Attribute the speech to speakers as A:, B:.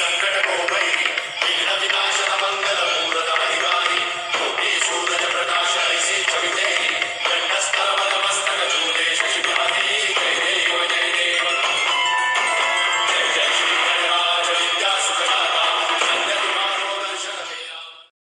A: ಸಂಕಟಗಳು